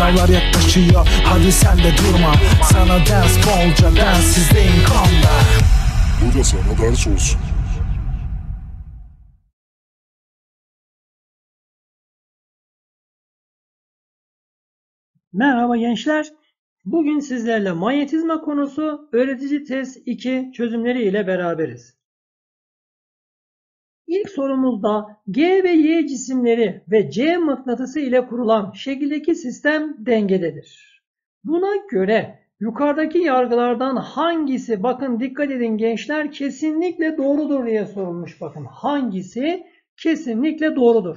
Sınavlar yaklaşıyor hadi sen de durma Sana ders bolca densizdeyim kanda Bu da sana ders olsun. Merhaba gençler. Bugün sizlerle manyetizma konusu öğretici test 2 çözümleri ile beraberiz. İlk sorumuzda G ve Y cisimleri ve C mıknatısı ile kurulan şekildeki sistem dengededir. Buna göre yukarıdaki yargılardan hangisi bakın dikkat edin gençler kesinlikle doğrudur diye sorulmuş bakın hangisi kesinlikle doğrudur.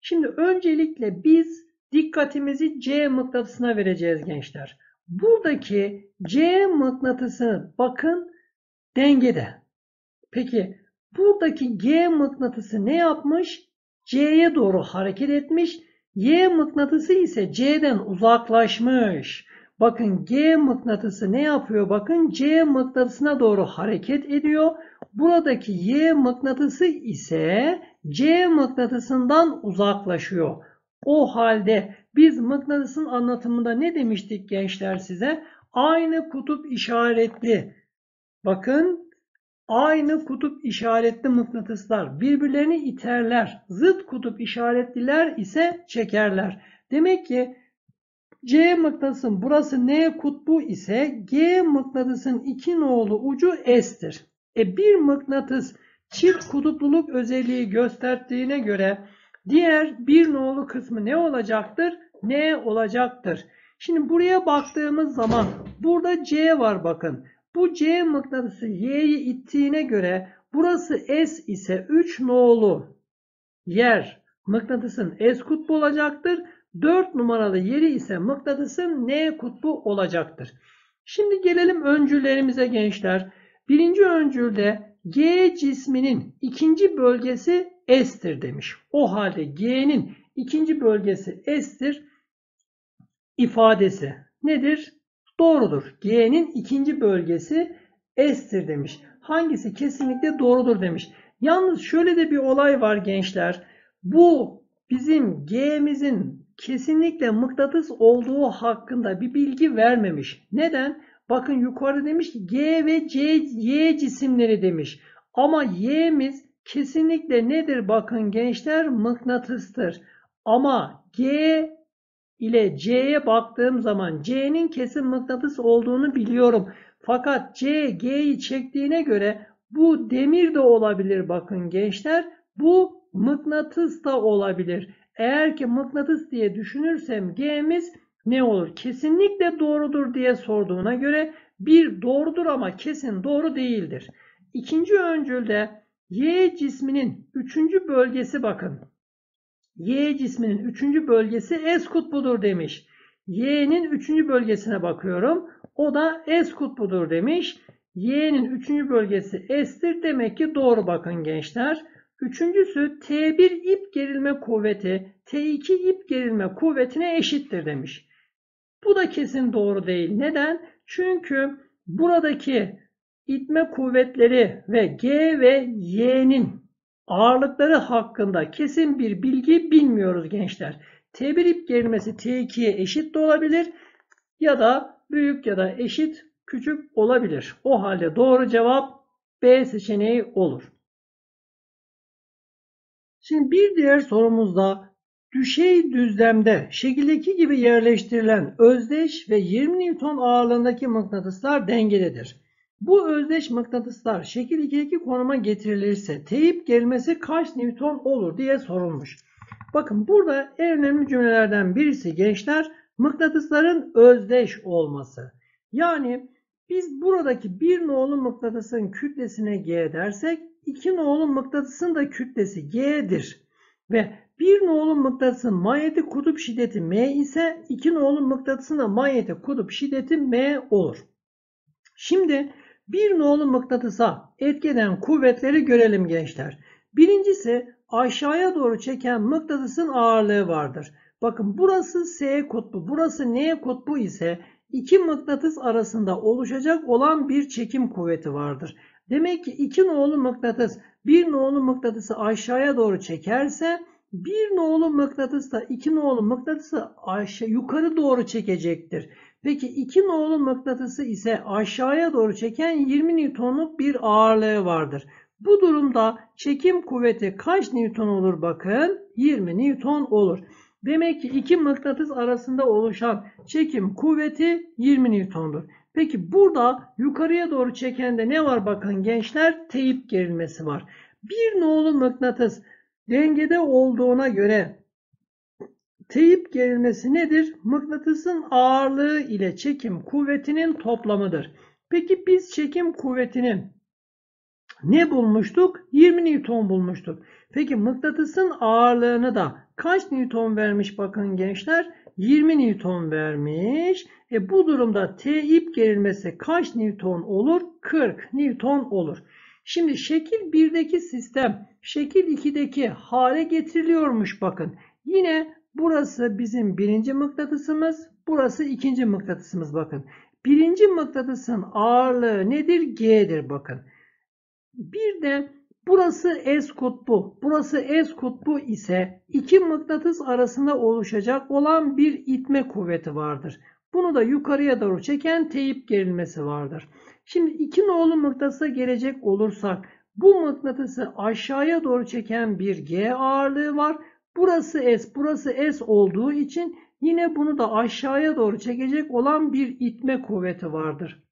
Şimdi öncelikle biz dikkatimizi C mıknatısına vereceğiz gençler. Buradaki C mıknatısı bakın dengede. Peki buradaki G mıknatısı ne yapmış? C'ye doğru hareket etmiş. Y mıknatısı ise C'den uzaklaşmış. Bakın G mıknatısı ne yapıyor? Bakın C mıknatısına doğru hareket ediyor. Buradaki Y mıknatısı ise C mıknatısından uzaklaşıyor. O halde biz mıknatısın anlatımında ne demiştik gençler size? Aynı kutup işaretli. Bakın aynı kutup işaretli mıknatıslar birbirlerini iterler. Zıt kutup işaretliler ise çekerler. Demek ki C mıknatısın burası N kutbu ise G mıknatısın iki nolu ucu S'tir. E bir mıknatıs çift kutupluluk özelliği gösterdiğine göre diğer bir nolu kısmı ne olacaktır? N olacaktır. Şimdi buraya baktığımız zaman burada C var bakın. Bu C mıknatısı Y'yi ittiğine göre burası S ise 3 nolu yer mıknatısın S kutbu olacaktır. 4 numaralı yeri ise mıknatısın N kutbu olacaktır. Şimdi gelelim öncüllerimize gençler. Birinci öncülde G cisminin ikinci bölgesi S'tir demiş. O halde G'nin ikinci bölgesi S'tir ifadesi nedir? Doğrudur. G'nin ikinci bölgesi S'tir demiş. Hangisi kesinlikle doğrudur demiş. Yalnız şöyle de bir olay var gençler. Bu bizim G'mizin kesinlikle mıknatıs olduğu hakkında bir bilgi vermemiş. Neden? Bakın yukarıda demiş ki G ve C, Y cisimleri demiş. Ama Y'miz kesinlikle nedir? Bakın gençler mıknatıstır. Ama G ile C'ye baktığım zaman C'nin kesin mıknatıs olduğunu biliyorum. Fakat C G'yi çektiğine göre bu demir de olabilir bakın gençler. Bu mıknatıs da olabilir. Eğer ki mıknatıs diye düşünürsem G'miz ne olur? Kesinlikle doğrudur diye sorduğuna göre bir doğrudur ama kesin doğru değildir. İkinci öncülde Y cisminin üçüncü bölgesi bakın. Y cisminin üçüncü bölgesi S kutbudur demiş. Y'nin üçüncü bölgesine bakıyorum. O da S kutbudur demiş. Y'nin üçüncü bölgesi S'tir. Demek ki doğru bakın gençler. Üçüncüsü T1 ip gerilme kuvveti T2 ip gerilme kuvvetine eşittir demiş. Bu da kesin doğru değil. Neden? Çünkü buradaki itme kuvvetleri ve G ve Y'nin ağırlıkları hakkında kesin bir bilgi bilmiyoruz gençler. T1 ip gerilmesi T2'ye eşit de olabilir ya da büyük ya da eşit küçük olabilir. O halde doğru cevap B seçeneği olur. Şimdi bir diğer sorumuzda düşey düzlemde şekildeki gibi yerleştirilen özdeş ve 20 Newton ağırlığındaki mıknatıslar dengededir. Bu özdeş mıknatıslar şekil 2'deki konuma getirilirse teyip gelmesi kaç Newton olur diye sorulmuş. Bakın burada en önemli cümlelerden birisi gençler mıknatısların özdeş olması. Yani biz buradaki bir nolu mıknatısın kütlesine G dersek iki nolu mıknatısın da kütlesi G'dir. Ve bir nolu mıknatısın manyetik kutup şiddeti M ise iki nolu mıknatısın da manyetik kutup şiddeti M olur. Şimdi bir nolu mıknatısa etkeden kuvvetleri görelim gençler. Birincisi aşağıya doğru çeken mıknatısın ağırlığı vardır. Bakın burası S kutbu, burası N kutbu ise iki mıknatıs arasında oluşacak olan bir çekim kuvveti vardır. Demek ki iki nolu mıknatıs bir nolu mıknatısı aşağıya doğru çekerse bir nolu mıknatısla iki nolu mıknatısı yukarı doğru çekecektir. Peki iki nolu mıknatısı ise aşağıya doğru çeken 20 Newton'luk bir ağırlığı vardır. Bu durumda çekim kuvveti kaç Newton olur bakın? 20 Newton olur. Demek ki iki mıknatıs arasında oluşan çekim kuvveti 20 Newton'dur. Peki burada yukarıya doğru çekende ne var bakın gençler? Teyip gerilmesi var. Bir nolu mıknatıs dengede olduğuna göre teyip gerilmesi nedir? Mıknatısın ağırlığı ile çekim kuvvetinin toplamıdır. Peki biz çekim kuvvetinin ne bulmuştuk? 20 Newton bulmuştuk. Peki mıknatısın ağırlığını da kaç Newton vermiş bakın gençler? 20 Newton vermiş. E bu durumda T ip gerilmesi kaç Newton olur? 40 Newton olur. Şimdi şekil 1'deki sistem şekil 2'deki hale getiriliyormuş bakın. Yine burası bizim birinci mıknatısımız. Burası ikinci mıknatısımız bakın. Birinci mıknatısın ağırlığı nedir? G'dir bakın. Bir de burası S kutbu. Burası S kutbu ise iki mıknatıs arasında oluşacak olan bir itme kuvveti vardır. Bunu da yukarıya doğru çeken teyip gerilmesi vardır. Şimdi iki nolu mıknatısa gelecek olursak bu mıknatısı aşağıya doğru çeken bir G ağırlığı var. Burası S, burası S olduğu için yine bunu da aşağıya doğru çekecek olan bir itme kuvveti vardır.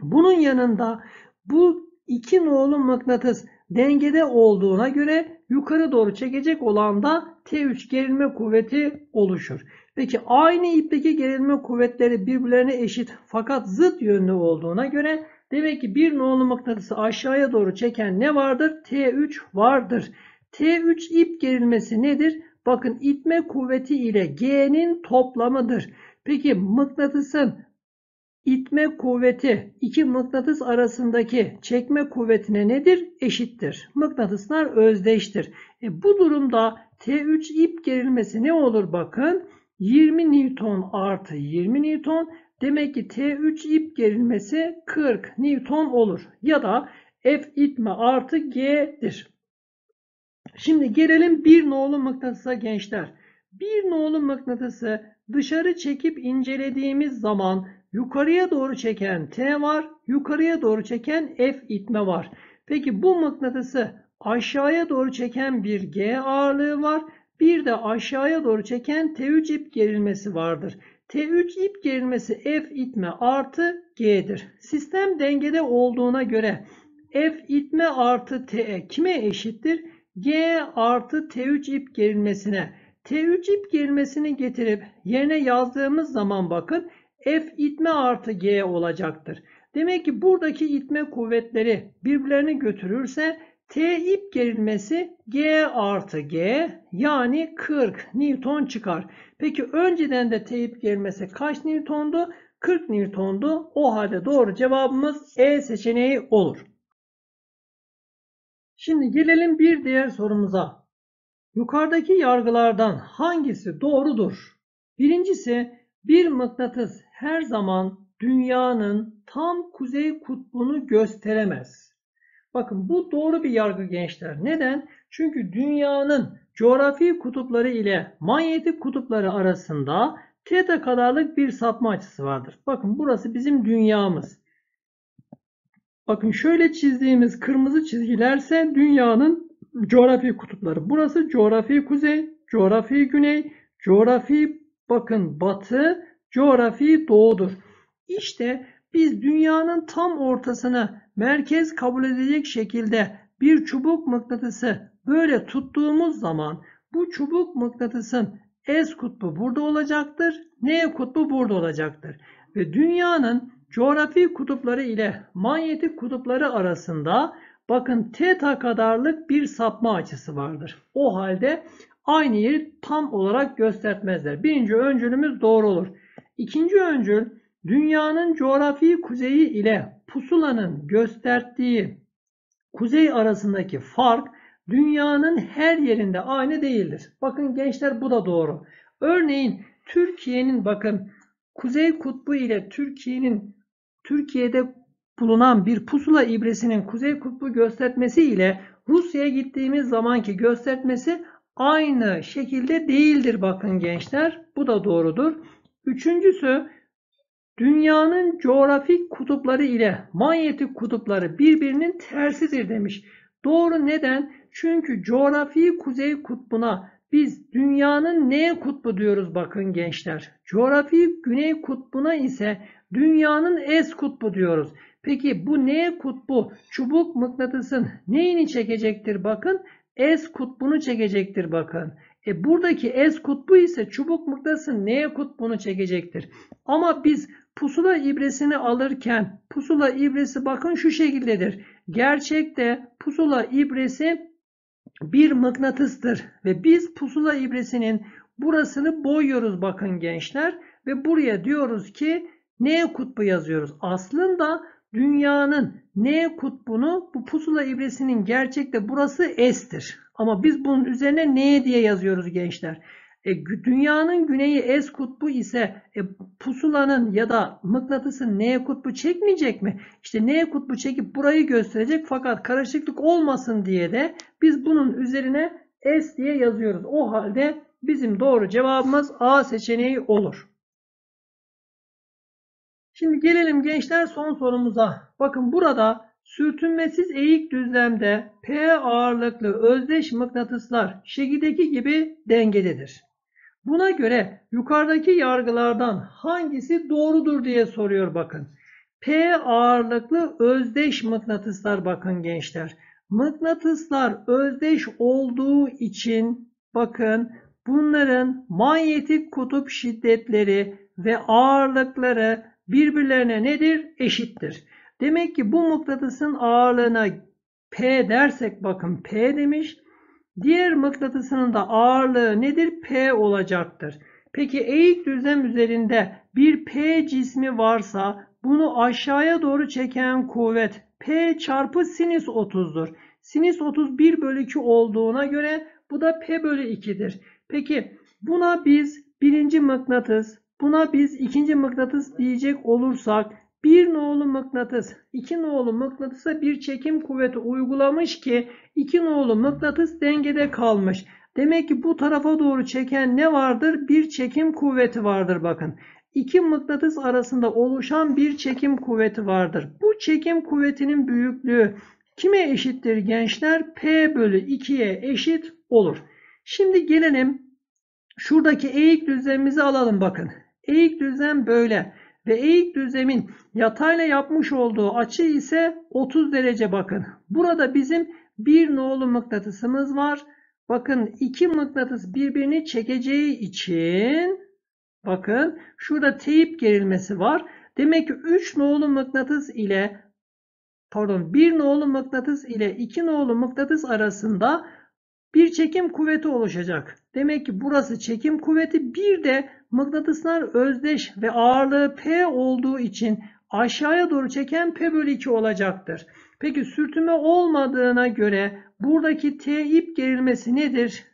Bunun yanında bu iki nolu mıknatıs dengede olduğuna göre yukarı doğru çekecek olan da T3 gerilme kuvveti oluşur. Peki aynı ipteki gerilme kuvvetleri birbirlerine eşit fakat zıt yönlü olduğuna göre demek ki bir nolu mıknatısı aşağıya doğru çeken ne vardır? T3 vardır. T3 ip gerilmesi nedir? Bakın itme kuvveti ile G'nin toplamıdır. Peki mıknatısın itme kuvveti iki mıknatıs arasındaki çekme kuvvetine nedir? Eşittir. Mıknatıslar özdeştir. E bu durumda T3 ip gerilmesi ne olur bakın? 20 Newton artı 20 Newton demek ki T3 ip gerilmesi 40 Newton olur. Ya da F itme artı G'dir. Şimdi gelelim bir nolu mıknatısa gençler. Bir nolu mıknatısı dışarı çekip incelediğimiz zaman yukarıya doğru çeken T var, yukarıya doğru çeken F itme var. Peki bu mıknatısı aşağıya doğru çeken bir G ağırlığı var. Bir de aşağıya doğru çeken T3 ip gerilmesi vardır. T3 ip gerilmesi F itme artı G'dir. Sistem dengede olduğuna göre F itme artı T kime eşittir? G artı T3 ip gerilmesine. T3 ip gerilmesini getirip yerine yazdığımız zaman bakın F itme artı G olacaktır. Demek ki buradaki itme kuvvetleri birbirlerini götürürse T ip gerilmesi G artı G yani 40 Newton çıkar. Peki önceden de T ip gerilmesi kaç Newton'du? 40 Newton'du. O halde doğru cevabımız E seçeneği olur. Şimdi gelelim bir diğer sorumuza. Yukarıdaki yargılardan hangisi doğrudur? Birincisi bir mıknatıs her zaman dünyanın tam kuzey kutbunu gösteremez. Bakın bu doğru bir yargı gençler. Neden? Çünkü dünyanın coğrafi kutupları ile manyetik kutupları arasında teta kadarlık bir sapma açısı vardır. Bakın burası bizim dünyamız. Bakın şöyle çizdiğimiz kırmızı çizgilerse dünyanın coğrafi kutupları. Burası coğrafi kuzey, coğrafi güney, coğrafi bakın batı, coğrafi doğudur. İşte biz dünyanın tam ortasına merkez kabul edecek şekilde bir çubuk mıknatısı böyle tuttuğumuz zaman bu çubuk mıknatısın S kutbu burada olacaktır. N kutbu burada olacaktır. Ve dünyanın coğrafi kutupları ile manyetik kutupları arasında bakın teta kadarlık bir sapma açısı vardır. O halde aynı yeri tam olarak göstermezler. Birinci öncülümüz doğru olur. İkinci öncül dünyanın coğrafi kuzeyi ile pusulanın gösterdiği kuzey arasındaki fark dünyanın her yerinde aynı değildir. Bakın gençler bu da doğru. Örneğin Türkiye'nin bakın Kuzey Kutbu ile Türkiye'nin Türkiye'de bulunan bir pusula ibresinin Kuzey Kutbu göstermesi ile Rusya'ya gittiğimiz zamanki göstermesi aynı şekilde değildir bakın gençler. Bu da doğrudur. Üçüncüsü dünyanın coğrafik kutupları ile manyetik kutupları birbirinin tersidir demiş. Doğru neden? Çünkü coğrafi kuzey kutbuna biz dünyanın N kutbu diyoruz bakın gençler. Coğrafi güney kutbuna ise dünyanın S kutbu diyoruz. Peki bu N kutbu çubuk mıknatısın neyini çekecektir bakın? S kutbunu çekecektir bakın. E buradaki S kutbu ise çubuk mıknatısın N kutbunu çekecektir. Ama biz pusula ibresini alırken pusula ibresi bakın şu şekildedir. Gerçekte pusula ibresi bir mıknatıstır ve biz pusula ibresinin burasını boyuyoruz bakın gençler ve buraya diyoruz ki N kutbu yazıyoruz. Aslında dünyanın N kutbunu bu pusula ibresinin gerçekte burası S'tir. Ama biz bunun üzerine N diye yazıyoruz gençler. E, dünyanın güneyi S kutbu ise e, pusulanın ya da mıknatısın N kutbu çekmeyecek mi? İşte N kutbu çekip burayı gösterecek fakat karışıklık olmasın diye de biz bunun üzerine S diye yazıyoruz. O halde bizim doğru cevabımız A seçeneği olur. Şimdi gelelim gençler son sorumuza. Bakın burada sürtünmesiz eğik düzlemde P ağırlıklı özdeş mıknatıslar şekildeki gibi dengededir. Buna göre yukarıdaki yargılardan hangisi doğrudur diye soruyor bakın. P ağırlıklı özdeş mıknatıslar bakın gençler. Mıknatıslar özdeş olduğu için bakın bunların manyetik kutup şiddetleri ve ağırlıkları birbirlerine nedir? Eşittir. Demek ki bu mıknatısın ağırlığına P dersek bakın P demiş. Diğer mıknatısının da ağırlığı nedir? P olacaktır. Peki eğik düzlem üzerinde bir P cismi varsa bunu aşağıya doğru çeken kuvvet P çarpı sinüs 30'dur. Sinüs 30 1 bölü 2 olduğuna göre bu da P bölü 2'dir. Peki buna biz birinci mıknatıs, buna biz ikinci mıknatıs diyecek olursak bir nolu mıknatıs, iki nolu mıknatısa bir çekim kuvveti uygulamış ki iki nolu mıknatıs dengede kalmış. Demek ki bu tarafa doğru çeken ne vardır? Bir çekim kuvveti vardır bakın. İki mıknatıs arasında oluşan bir çekim kuvveti vardır. Bu çekim kuvvetinin büyüklüğü kime eşittir gençler? P bölü 2'ye eşit olur. Şimdi gelelim şuradaki eğik düzlemimizi alalım bakın. Eğik düzlem böyle. Ve eğik düzlemin yatayla yapmış olduğu açı ise 30 derece bakın. Burada bizim bir nolu mıknatısımız var. Bakın iki mıknatıs birbirini çekeceği için bakın şurada teyip gerilmesi var. Demek ki 3 nolu mıknatıs ile pardon 1 nolu mıknatıs ile 2 nolu mıknatıs arasında bir çekim kuvveti oluşacak. Demek ki burası çekim kuvveti bir de mıknatıslar özdeş ve ağırlığı P olduğu için aşağıya doğru çeken P bölü 2 olacaktır. Peki sürtünme olmadığına göre buradaki T ip gerilmesi nedir?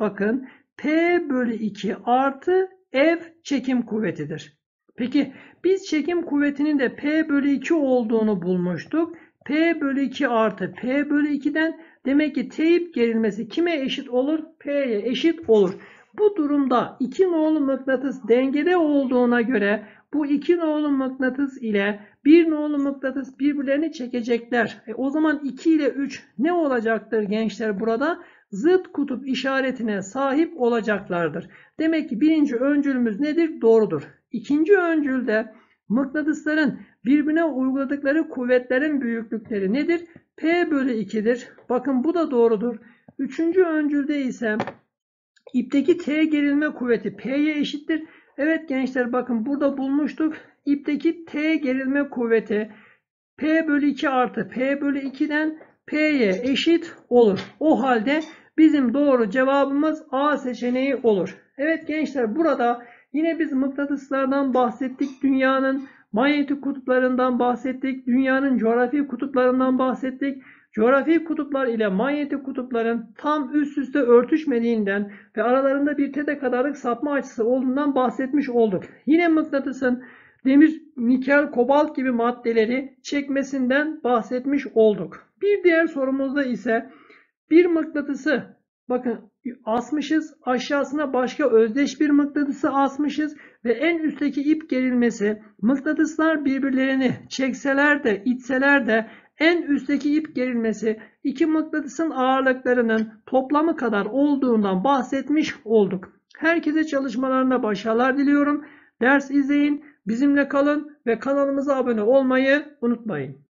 Bakın P bölü 2 artı F çekim kuvvetidir. Peki biz çekim kuvvetinin de P bölü 2 olduğunu bulmuştuk. P bölü 2 artı P bölü 2'den demek ki teyip gerilmesi kime eşit olur? P'ye eşit olur. Bu durumda iki nolu mıknatıs dengede olduğuna göre bu iki nolu mıknatıs ile bir nolu mıknatıs birbirlerini çekecekler. E o zaman 2 ile 3 ne olacaktır gençler burada? Zıt kutup işaretine sahip olacaklardır. Demek ki birinci öncülümüz nedir? Doğrudur. İkinci öncülde mıknatısların birbirine uyguladıkları kuvvetlerin büyüklükleri nedir? P bölü 2'dir. Bakın bu da doğrudur. Üçüncü öncülde ise ipteki T gerilme kuvveti P'ye eşittir. Evet gençler bakın burada bulmuştuk. İpteki T gerilme kuvveti P bölü 2 artı P bölü 2'den P'ye eşit olur. O halde bizim doğru cevabımız A seçeneği olur. Evet gençler burada yine biz mıknatıslardan bahsettik. Dünyanın manyetik kutuplarından bahsettik. Dünyanın coğrafi kutuplarından bahsettik. Coğrafi kutuplar ile manyetik kutupların tam üst üste örtüşmediğinden ve aralarında bir tete kadarlık sapma açısı olduğundan bahsetmiş olduk. Yine mıknatısın demir, nikel, kobalt gibi maddeleri çekmesinden bahsetmiş olduk. Bir diğer sorumuzda ise bir mıknatısı bakın asmışız. Aşağısına başka özdeş bir mıknatısı asmışız ve en üstteki ip gerilmesi mıknatıslar birbirlerini çekseler de itseler de en üstteki ip gerilmesi iki mıknatısın ağırlıklarının toplamı kadar olduğundan bahsetmiş olduk. Herkese çalışmalarında başarılar diliyorum. Ders izleyin, bizimle kalın ve kanalımıza abone olmayı unutmayın.